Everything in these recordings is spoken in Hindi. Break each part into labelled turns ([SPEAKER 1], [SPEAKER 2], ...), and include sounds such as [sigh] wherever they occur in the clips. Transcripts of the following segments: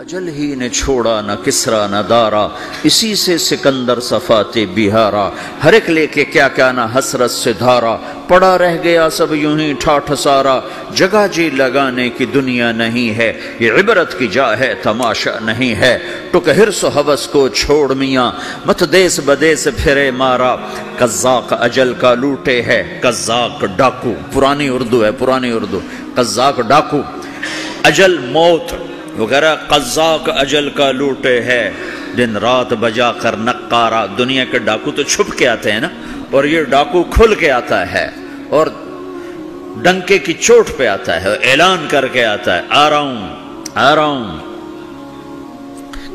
[SPEAKER 1] अजल ही ने छोड़ा न किसरा न दारा, इसी से सिकंदर सफाते बिहारा। हर एक लेके क्या क्या ना हसरत से धारा पड़ा रह गया सब यूँ ही ठाठ सारा। जगह जी लगाने की दुनिया नहीं है। ये इबरत की जा है, तमाशा नहीं है। टुक हिरस हवस को छोड़ मियाँ, मत देश बदेश फिरे मारा। कज्जाक अजल का लूटे है कज्जाक डाकू। पुरानी उर्दू है, पुरानी उर्दू। कज्जाक डाकू। अजल मौत वगैरह कज्जाक अजल का लूटे है। दिन रात बजा कर नक्कारा। दुनिया के डाकू तो छुप के आते हैं ना, और ये डाकू खुल के आता है। और डंके की चोट पे आता है, ऐलान करके आता है आ रहा हूँ आ रहा हूँ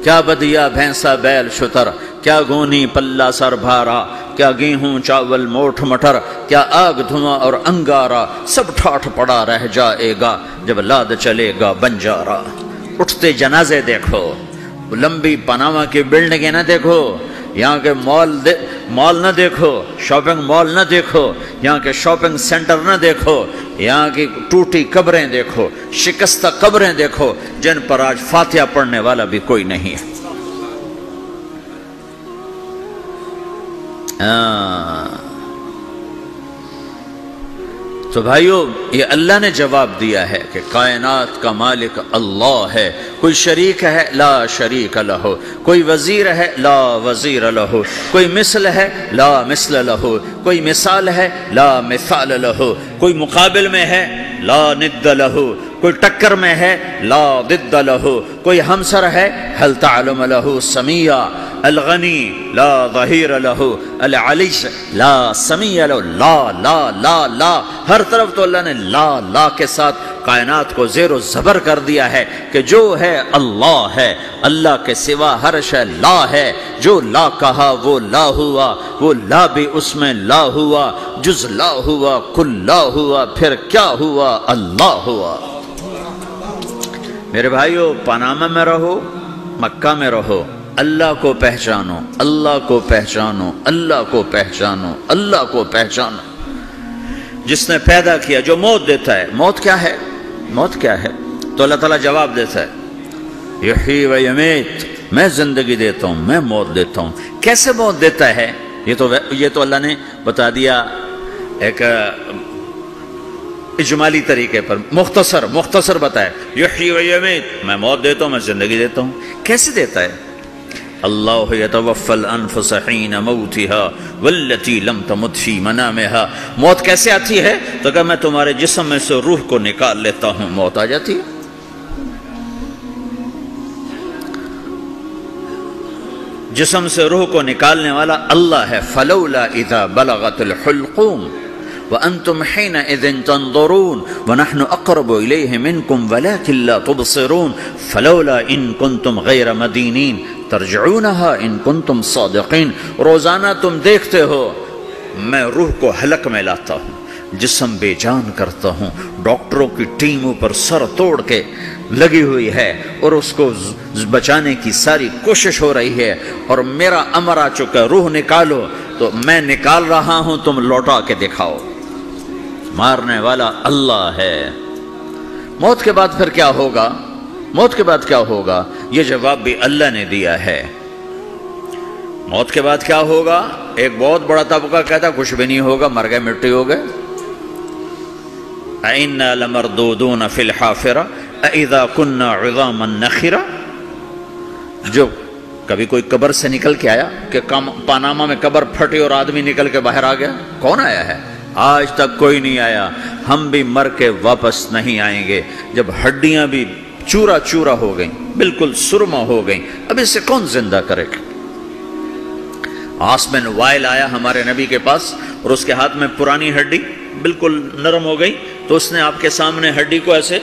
[SPEAKER 1] क्या बदिया भैंसा बैल शुतर, क्या गोनी पल्ला सर भारा, क्या गेहूँ चावल मोठ मटर, क्या आग धुआँ और अंगारा, सब ठाठ पड़ा रह जाएगा, जब लाद चलेगा बंजारा। उठते जनाजे देखो, लंबी पनामा की बिल्डिंगें ना देखो यहाँ के मॉल दे, मॉल ना देखो शॉपिंग मॉल ना देखो यहाँ के शॉपिंग सेंटर ना देखो यहाँ की टूटी कब्रें देखो शिकस्ता कब्रें देखो जिन पर आज फातिया पढ़ने वाला भी कोई नहीं है हाँ। तो भाइयों ये अल्लाह ने जवाब दिया है कि कायनात का मालिक अल्लाह है कोई शरीक है, ला शरीक लहो। कोई वज़ीर है, ला वज़ीर लहो। कोई मिसल है, ला मिसल लहो। कोई मिसाल है, ला मिसाल लहो। कोई मुकाबिल में है, ला निद लहो। कोई टक्कर में है, ला दिद लहो। कोई हमसर है, हल तालम लहो समिया। अलगनी ला जहीर लहू अल अलिश ला समी ला ला ला ला हर तरफ़ तो अल्लाह ने ला ला के साथ कायनात को जेर जबर कर दिया है कि जो है अल्लाह है अल्लाह के सिवा हर शय ला है जो ला कहा वो ला हुआ वो ला भी उसमें ला हुआ जुज ला हुआ कुल ला हुआ फिर क्या हुआ अल्लाह हुआ मेरे भाइयों पनामा में रहो मक्का में रहो अल्लाह को पहचानो, अल्लाह को पहचानो, अल्लाह को पहचानो, अल्लाह को पहचानो। जिसने पैदा किया, जो मौत देता है, मौत क्या है? मौत क्या है? तो अल्लाह ताला जवाब देता है, यही व यमीत, मैं ज़िंदगी देता हूँ, मैं मौत देता हूँ। कैसे मौत देता है? ये तो ये तो अल्लाह ने बता दिया एक इजमाली तरीके पर, मुख्तसर मुख्तसर बताया, यही व यमीत, मैं मौत देता हूँ, मैं ज़िंदगी देता हूँ। कैसे देता है? अल्लाह यतवफ़ल अनफसहीन मऊतिहा वल्लती लम तमुत फ़ी मनामिहा। मौत कैसे आती है? तो क्या मैं तुम्हारे जिस्म में से रूह को निकाल लेता हूँ, मौत आ जाती है। जिस्म से रूह को निकालने वाला अल्लाह है, फलौला इदा बलगतुल हुल्कूम। व अंतुम हिन व नहनु अक़रबु इलैहि मिनकुम, वलाकिन ला तुबसिरून। फलौला इन कुंतुम गैर मदीनीन। तरजूनहा इन कुन तुम सादिकीन, रोज़ाना तुम देखते हो, मैं रूह को हलक में लाता हूँ, जिसम बेजान करता हूँ, डॉक्टरों की टीम ऊपर सर तोड़ के लगी हुई है और उसको बचाने की सारी कोशिश हो रही है और मेरा अमर आ चुका रूह निकालो तो मैं निकाल रहा हूँ, तुम लौटा के दिखाओ। मारने वाला अल्लाह है। मौत के बाद फिर क्या होगा? मौत के बाद क्या होगा? यह जवाब भी अल्लाह ने दिया है। मौत के बाद क्या होगा? एक बहुत बड़ा तबका कहता, कुछ भी नहीं होगा, मर गए, मिट्टी हो गए। लमरदूदून फिल अदा कुन्ना उज़ामन नखिरा। जो कभी कोई कब्र से निकल के आया, कि पानामा में कब्र फटी और आदमी निकल के बाहर आ गया, कौन आया है? आज तक कोई नहीं आया। हम भी मर के वापस नहीं आएँगे। जब हड्डियाँ भी चूरा चूरा हो गई, बिल्कुल सुरमा हो गई। अब इसे कौन ज़िंदा करेगा आसमैन वायल आया हमारे नबी के पास और उसके हाथ में पुरानी हड्डी बिल्कुल नरम हो गई तो उसने आपके सामने हड्डी को ऐसे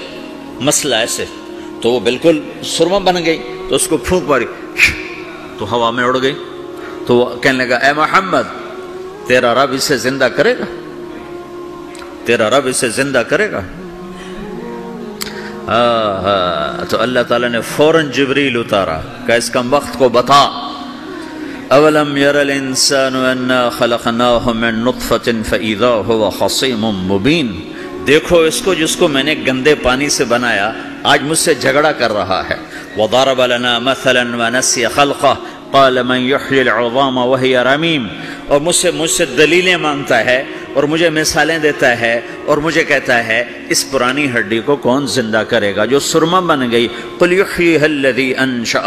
[SPEAKER 1] मसला ऐसे तो वो बिल्कुल सुरमा बन गई तो उसको फूंक मारी [sniffs] तो हवा में उड़ गई तो वो कहने लगा, ए मोहम्मद, तेरा रब इसे ज़िंदा करेगा? तेरा रब इसे ज़िंदा करेगा? तो अल्लाह ताला ने फ़ौरन जबरील उतारा का इसका वक्त को बता। अवलम यरल इंसान मुबीन। देखो इसको जिसको मैंने गंदे पानी से बनाया, आज मुझसे झगड़ा कर रहा है। वदारबलना मसलन व नस्य खलक़ा। कालम वही रमीम। और मुझसे मुझसे दलीलें माँगता है और मुझे मिसालें देता है और मुझे कहता है, इस पुरानी हड्डी को कौन ज़िंदा करेगा? जो सुरमा बन गई। कुलदी अनशा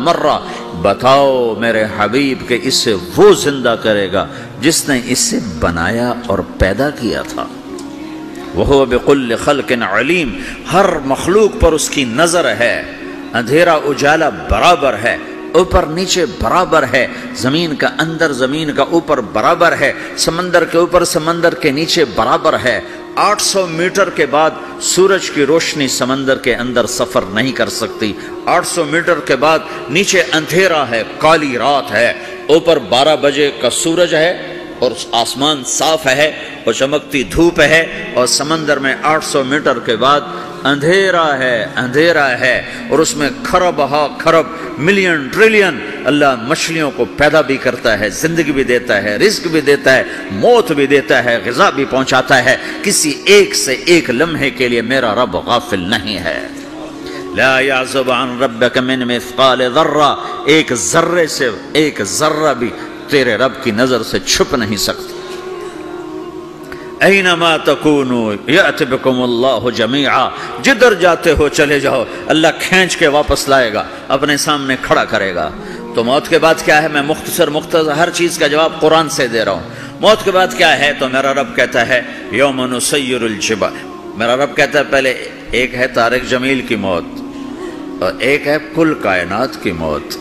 [SPEAKER 1] मर्रा। बताओ मेरे हबीब के इससे वो ज़िंदा करेगा जिसने इससे बनाया और पैदा किया था। वह बेकुल खलकिन अलीम। हर मखलूक पर उसकी नज़र है। अंधेरा उजाला बराबर है। ऊपर नीचे बराबर है। ज़मीन का अंदर, ज़मीन का ऊपर बराबर है। समंदर के ऊपर, समंदर के नीचे बराबर है। 800 मीटर के बाद सूरज की रोशनी समंदर के अंदर सफ़र नहीं कर सकती। 800 मीटर के बाद नीचे अंधेरा है, काली रात है। ऊपर 12 बजे का सूरज है और आसमान साफ़ है और चमकती धूप है और समंदर में 800 मीटर के बाद अंधेरा है अंधेरा है और उसमें खरब हा, खरब मिलियन ट्रिलियन अल्लाह मछलियों को पैदा भी करता है, ज़िंदगी भी देता है रिस्क भी देता है, मौत भी देता है, गजा भी पहुंचाता है। किसी एक से एक लम्हे के लिए मेरा रब गाफिल नहीं है। में जर्रा, एक जर्रे से, एक जर्रा भी तेरे रब की नज़र से छुप नहीं सकती। ऐनमा तकूनु यतबकुमुल्लाह जमीआ। जिधर जाते हो चले जाओ, अल्लाह खींच के वापस लाएगा, अपने सामने खड़ा करेगा। तो मौत के बाद क्या है? मैं मुख्तसर मुख्तर हर चीज़ का जवाब कुरान से दे रहा हूँ। मौत के बाद क्या है? तो मेरा रब कहता है योमन सैरजबा मेरा रब कहता है, पहले एक है तारिक जमील की मौत और एक है कुल कायनात की मौत।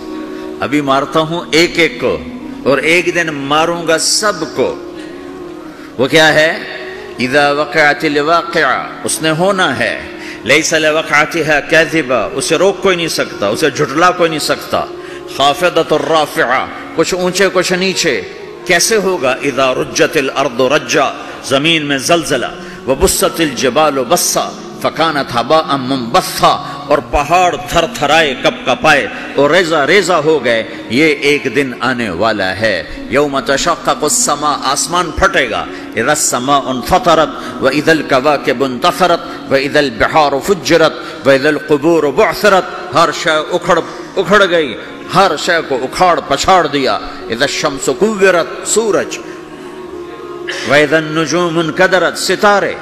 [SPEAKER 1] अभी मारता हूँ एक एक को और एक दिन मारूँगा सबको। वो क्या है? इदा वक़ातिल वाक़या उसने होना है। लई सल वक़ाती है कैदिबा उसे रोक कोई नहीं सकता, उसे झुटला कोई नहीं सकता। खाफदत राफ़िया कुछ ऊँचे, कुछ नीचे। कैसे होगा? इदा रुज्जतिल अर्द रज्जा, ज़मीन में जलजला। व बुस्सतिल जबाल बस्सा फ़कान हबा बस्सा और पहाड़ थर थराए कप कपाए और रेजा रेजा हो गए। ये एक दिन आने वाला है। यौम तशक्मा आसमान फटेगा। रसमा उन फतरत, व इदल कवा के बुन तफरत, व इदल बिहार फुजरत व इदल कबूर बसरत हर शय उखड़ उखड़ गई। हर शय को उखाड़ पछाड़ दिया। इधर शम्स कुवरत सूरज। वैदन नजूम कदरत, सितारे।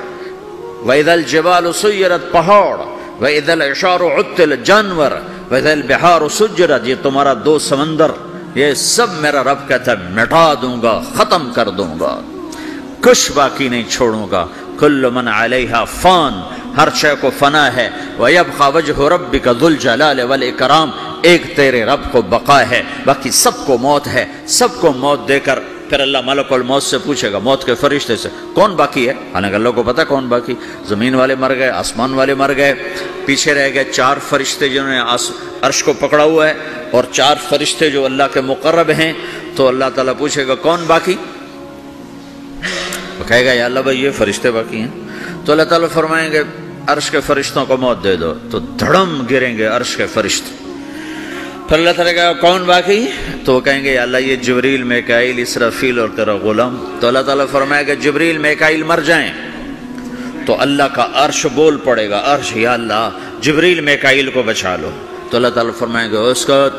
[SPEAKER 1] वैदल जबाल सुयरत पहाड़। वदल इशार उत्तल जानवर वदल बिहार सुजरत ये तुम्हारा दो समंदर, ये सब मेरा रब कहता है, मिटा दूँगा, खत्म कर दूँगा। कुछ बाकी नहीं छोड़ूँगा। कुल्ल मन अलहा फान, हर शय को फना है। वयब खावज हो रब का दुल जलाल वल कराम एक तेरे रब को बका है, बाकी सबको मौत है। सबको मौत देकर फिर अल्लाह मलकुल मौत से पूछेगा, मौत के फरिश्ते से, कौन बाकी है? हालाँकि अल्लाह को पता कौन बाकी। ज़मीन वाले मर गए, आसमान वाले मर गए, पीछे रह गए चार फरिश्ते जिन्होंने अर्श को पकड़ा हुआ है और चार फरिश्ते जो अल्लाह के मुकर्रब हैं तो अल्लाह ताला पूछेगा, कौन बाकी? तो कहेगा, या अल्लाह भाई, ये फरिश्ते बाकी हैं। तो अल्लाह ताला फरमाएँगे, अर्श के फरिश्तों को मौत दे दो। तो धड़म गिरेंगे अर्श के फरिश्ते। फिर अल्लाह तला का कौन बाकी? तो कहेंगे अल्लाह, ये जबरील, मेकाइल, इसराफील और तेरा गुलाम। तो अल्लाह ताला फरमाएगा जबरील, मेकाइल मर जाएँ। तो अल्लाह का अर्श बोल पड़ेगा, अर्श, या अल्लाह, जबरील, मेकाइल को बचा लो। तो अल्लाह ताला फरमाएगा, उसका,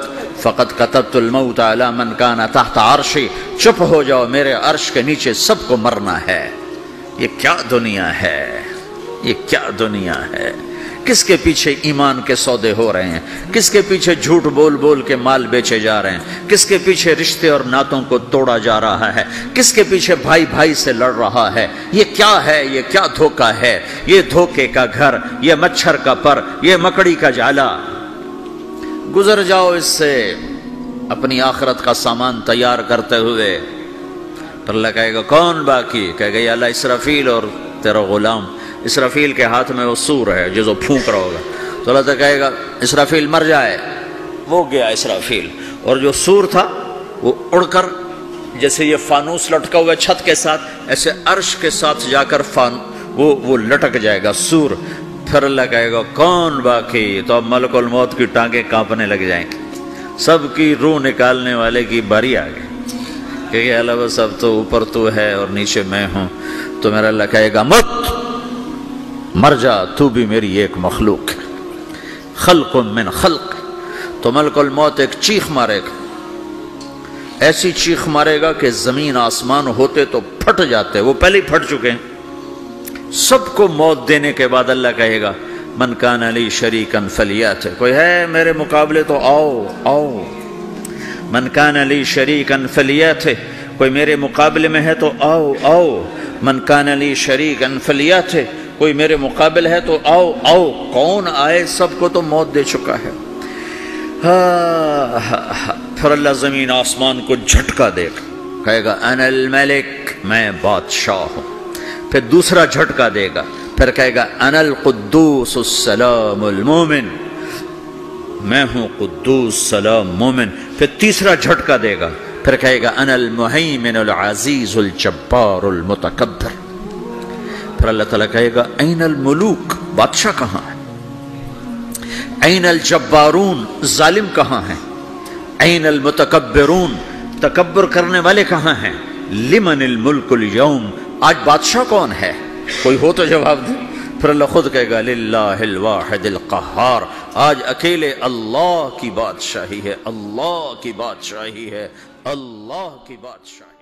[SPEAKER 1] फ़कत कतबतुलमऊत मन काना तहत अर्शी, चुप हो जाओ, मेरे अर्श के नीचे सबको मरना है। ये क्या दुनिया है? ये क्या दुनिया है? किसके पीछे ईमान के सौदे हो रहे हैं? किसके पीछे झूठ बोल बोल के माल बेचे जा रहे हैं? किसके पीछे रिश्ते और नातों को तोड़ा जा रहा है? किसके पीछे भाई भाई से लड़ रहा है? ये क्या है? ये क्या धोखा है? ये धोखे का घर, ये मच्छर का पर, ये मकड़ी का जाला। गुजर जाओ इससे अपनी आखरत का सामान तैयार करते हुए। पर लगाएगा कौन बाकी? कहेगा अल्लाह, इसराफील और तेरा गुलाम। इसराफील के हाथ में वो सूर है, जो जो फूक रहा होगा। तो अल्लाह तक कहेगा, इसराफील मर जाए। वो गया इसराफील। और जो सूर था, वो उड़कर, जैसे ये फानूस लटका हुआ छत के साथ, ऐसे अर्श के साथ जाकर फान, वो वो लटक जाएगा सूर। फिर अल्लाह कहेगा, कौन बाकी? तो अब मलकुल मौत की टांगे कांपने लग जाएँगे। सबकी रूह निकालने वाले की बारी आ गई। क्योंकि अल्लाह सब तो ऊपर तो है और नीचे मैं हूँ। तो मेरा अल्लाह कहेगा, मत मर जा तू भी मेरी एक मखलूक। है खल्क मिन खल्क तो मलकुल मौत एक चीख मारेगा। ऐसी चीख मारेगा कि ज़मीन आसमान होते तो फट जाते, वो पहले ही फट चुके हैं। सबको मौत देने के बाद अल्लाह कहेगा, मन कान अली शरीकन फलियात। कोई है मेरे मुकाबले तो आओ आओ। मन कान अली शरीकन फलियात। कोई मेरे मुकाबले में है तो आओ आओ। मन कान अली शरीकन फलियात। कोई मेरे मुकाबले है तो आओ आओ, कौन आए, सबको तो मौत दे चुका है। फिर अल्लाह ज़मीन आसमान को झटका देगा। कहेगा, अनल मलिक, मैं बादशाह हूँ। फिर दूसरा झटका देगा। फिर कहेगा, अनल कुद्दूस मोमिन। मैं हूँ कुद्दूस सलाम मोमिन। फिर तीसरा झटका देगा। फिर कहेगा, अनल मुहैमिन अज़ीज़ जब्बार मुतकब्बर। फिर अल्लाह ताला कहेगा ऐन मुलूक, बादशाह कहाँ है? ऐन अल जब्बारून, जालिम कहाँ हैं? ऐन अल मुतकबरून तकबर करने वाले कहाँ हैं? लिमन मुल्कुल यौम, आज बादशाह कौन है? कोई हो तो जवाब दे। फिर अल्लाह खुद कहेगा, लिल्लाहिल कहार, आज अकेले अल्लाह की बादशाही है, अल्लाह की बादशाही है, अल्लाह की बादशाही